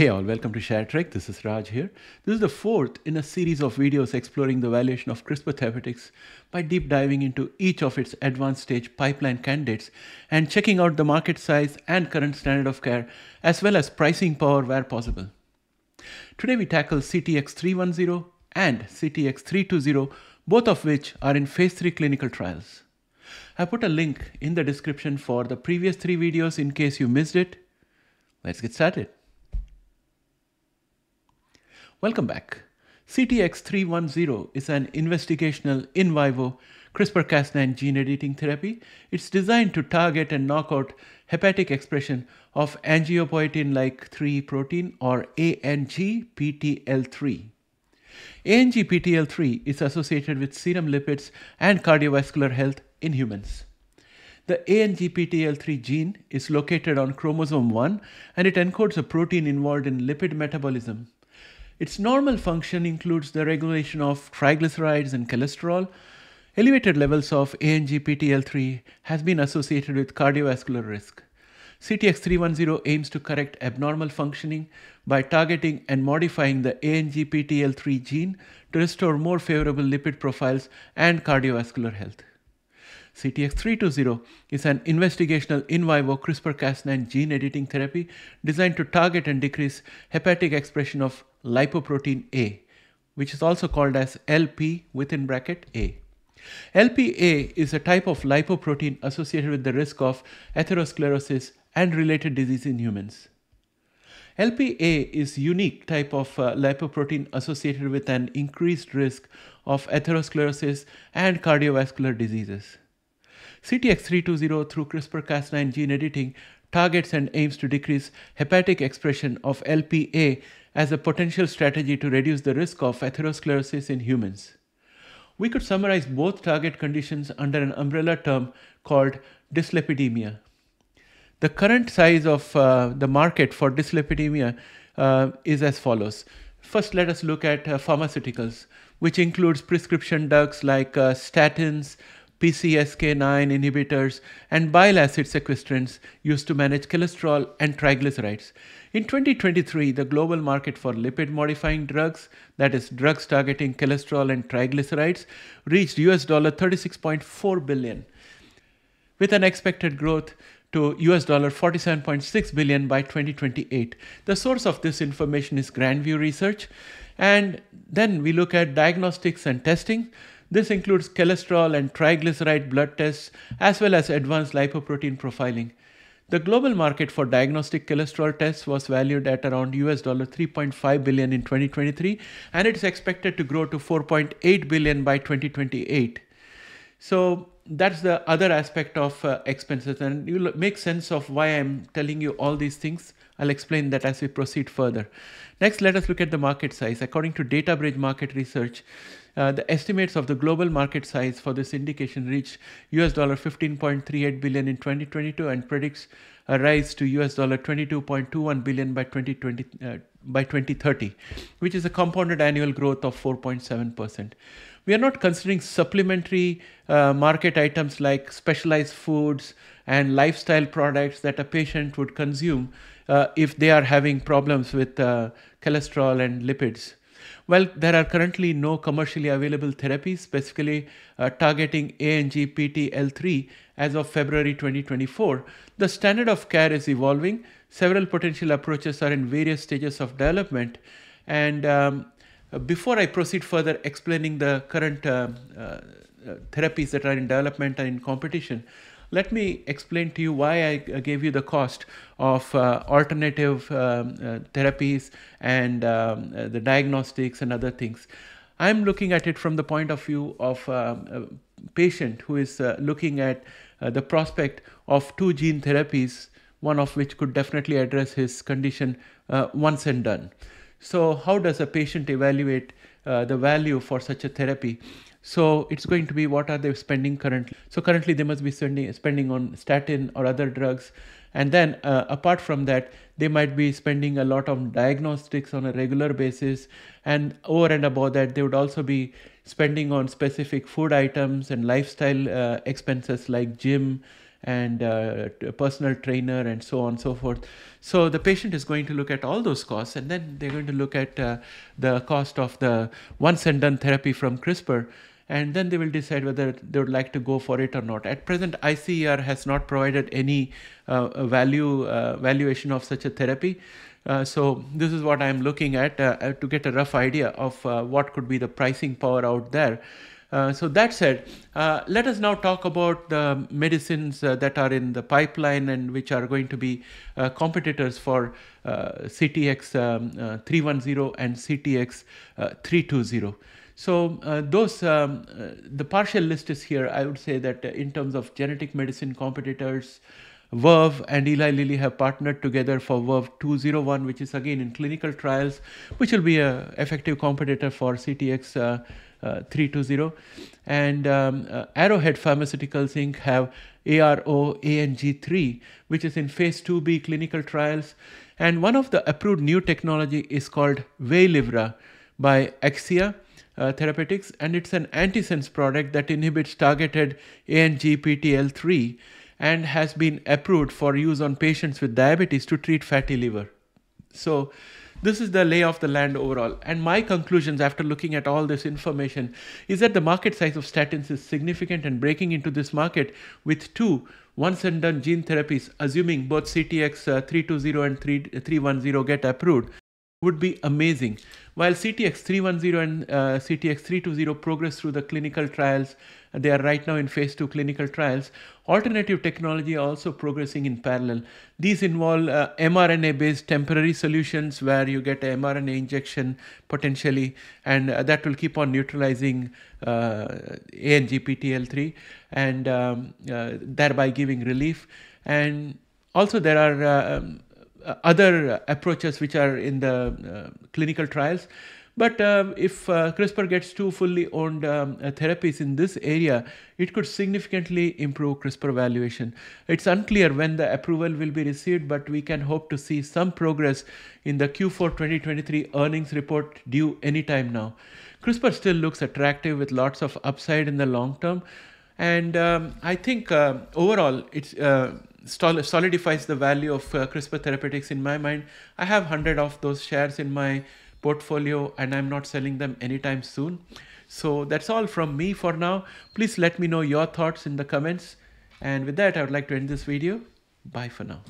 Hey all, welcome to ShareTreck. This is Raj here. This is the fourth in a series of videos exploring the valuation of CRISPR therapeutics by deep diving into each of its advanced stage pipeline candidates and checking out the market size and current standard of care as well as pricing power where possible. Today we tackle CTX310 and CTX320, both of which are in phase 3 clinical trials. I put a link in the description for the previous three videos in case you missed it. Let's get started. Welcome back. CTX310 is an investigational in vivo CRISPR-Cas9 gene editing therapy. It's designed to target and knock out hepatic expression of angiopoietin-like 3 protein or ANGPTL3. ANGPTL3 is associated with serum lipids and cardiovascular health in humans. The ANGPTL3 gene is located on chromosome 1 and it encodes a protein involved in lipid metabolism. Its normal function includes the regulation of triglycerides and cholesterol. Elevated levels of ANGPTL3 has been associated with cardiovascular risk. CTX310 aims to correct abnormal functioning by targeting and modifying the ANGPTL3 gene to restore more favorable lipid profiles and cardiovascular health. CTX320 is an investigational in vivo CRISPR-Cas9 gene editing therapy designed to target and decrease hepatic expression of lipoprotein A, which is also called as LP within bracket A. LPA is a type of lipoprotein associated with the risk of atherosclerosis and related disease in humans. LPA is unique type of uh, lipoprotein associated with an increased risk of atherosclerosis and cardiovascular diseases. CTX320 through CRISPR-Cas9 gene editing targets and aims to decrease hepatic expression of LPA as a potential strategy to reduce the risk of atherosclerosis in humans. We could summarize both target conditions under an umbrella term called dyslipidemia. The current size of uh, the market for dyslipidemia uh, is as follows. First, let us look at uh, pharmaceuticals, which includes prescription drugs like uh, statins, PCSK9 inhibitors, and bile acid sequestrants used to manage cholesterol and triglycerides. In 2023, the global market for lipid modifying drugs, that is drugs targeting cholesterol and triglycerides, reached US dollar 36.4 billion with an expected growth to US dollar 47.6 billion by 2028. The source of this information is Grandview Research. And then we look at diagnostics and testing. This includes cholesterol and triglyceride blood tests as well as advanced lipoprotein profiling. The global market for diagnostic cholesterol tests was valued at around US dollar 3.5 billion in 2023 and it's expected to grow to 4.8 billion by 2028. So that's the other aspect of uh, expenses and you'll make sense of why I'm telling you all these things. I'll explain that as we proceed further. Next, let us look at the market size. According to DataBridge Market Research, uh, the estimates of the global market size for this indication reached US dollar 15.38 billion in 2022 and predicts a rise to US dollar 22.21 billion by 2020 uh, by 2030, which is a compounded annual growth of 4.7 percent. We are not considering supplementary uh, market items like specialized foods and lifestyle products that a patient would consume uh, if they are having problems with uh, cholesterol and lipids. Well, there are currently no commercially available therapies specifically uh, targeting ANGPTL3 as of February 2024. The standard of care is evolving. Several potential approaches are in various stages of development. And um, before I proceed further explaining the current uh, uh, therapies that are in development and in competition, let me explain to you why I gave you the cost of uh, alternative um, uh, therapies and um, uh, the diagnostics and other things. I'm looking at it from the point of view of um, a patient who is uh, looking at uh, the prospect of two gene therapies, one of which could definitely address his condition uh, once and done. So, how does a patient evaluate the value for such a therapy? So it's going to be what are they spending currently. So currently they must be spending spending on statin or other drugs, and then uh, apart from that, they might be spending a lot of diagnostics on a regular basis, and over and above that, they would also be spending on specific food items and lifestyle uh, expenses like gym and uh, personal trainer and so on and so forth. So the patient is going to look at all those costs and then they're going to look at uh, the cost of the once and done therapy from CRISPR and then they will decide whether they would like to go for it or not. At present, ICER has not provided any uh, value uh, valuation of such a therapy. Uh, so this is what I'm looking at uh, uh, to get a rough idea of uh, what could be the pricing power out there. Uh, so that said, uh, let us now talk about the medicines uh, that are in the pipeline and which are going to be competitors for CTX um, 310 and CTX 320. So uh, those um, uh, the partial list is here. I would say that uh, in terms of genetic medicine competitors, Verve and Eli Lilly have partnered together for Verve 201, which is again in clinical trials, which will be a effective competitor for CTX uh, uh, 320. And um, uh, Arrowhead Pharmaceuticals Inc. have ARO ANG3, which is in phase 2B clinical trials. And one of the approved new technology is called Waylivra by Akcea. Uh, therapeutics and it's an antisense product that inhibits targeted ANGPTL3 and has been approved for use on patients with diabetes to treat fatty liver. So, this is the lay of the land overall. And my conclusions after looking at all this information is that the market size of statins is significant and breaking into this market with two once and done gene therapies, assuming both CTX uh, 320 and 3, 310 get approved, would be amazing. While CTX 310 and uh, CTX 320 progress through the clinical trials, they are right now in phase 2 clinical trials. Alternative technology are also progressing in parallel. These involve uh, mRNA based temporary solutions where you get mRNA injection potentially, and uh, that will keep on neutralizing uh, ANGPTL3 and um, uh, thereby giving relief. And also, there are uh, other approaches which are in the uh, clinical trials. But uh, if uh, CRISPR gets two fully owned um, uh, therapies in this area, it could significantly improve CRISPR valuation. It's unclear when the approval will be received, but we can hope to see some progress in the Q4 2023 earnings report due anytime now. CRISPR still looks attractive with lots of upside in the long term. And um, I think uh, overall, it's solidifies the value of uh, CRISPR therapeutics in my mind. I have 100 of those shares in my portfolio and I'm not selling them anytime soon. So that's all from me for now. Please let me know your thoughts in the comments. And with that, I would like to end this video. Bye for now.